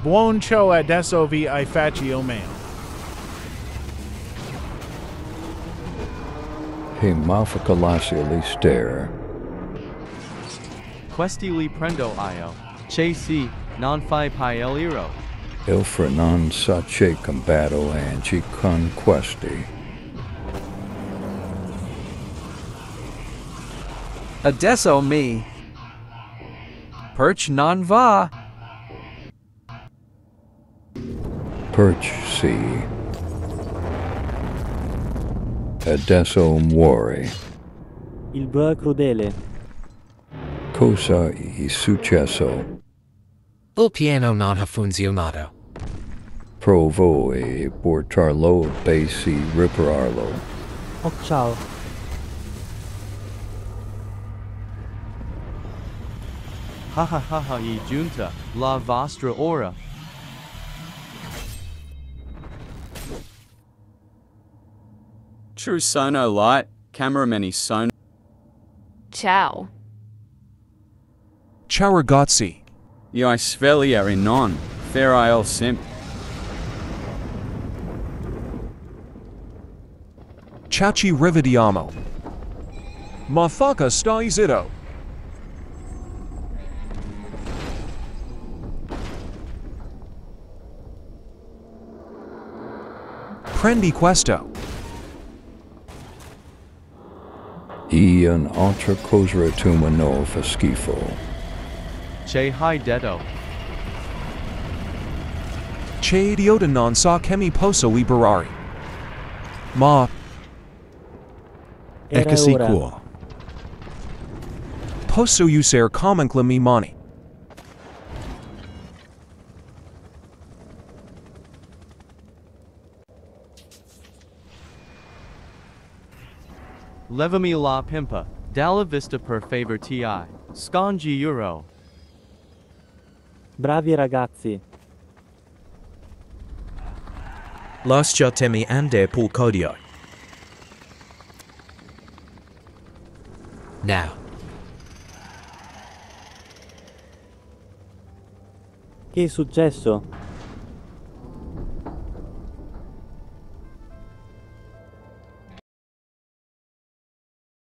Buon ciò adesso vi i faccio male. He mafakalasio li stare. Questi li prendo io. Che si, non fai pi el iro. Il frenon sace combato anci conquesti. Adesso mi. Perch non va. Perch si. Adesso muore. Il bue crudele. Cosa è successo? Il piano non ha funzionato. Provo e portarlo basi ripararlo. Oh ciao. Ha ha ha ha giunta, la vostra ora. True sono light, cameramani sono. Ciao. Ciao ragazzi. Io svelia in non, fair il simp. Ciao ci rivediamo. Motherfucker stai zitto. Prendi questo. Ian altra cosa tumano fa schifo. Che hi dedo. Che idiota non sa che mi posso liberare. Ma, Era Eccoci ora. qua. posso usare comunque mi mani. Levami la pimpa, dalla vista per favor ti. Scongi euro. Bravi ragazzi. Lasciatemi andare pul codio. Now, Che è successo?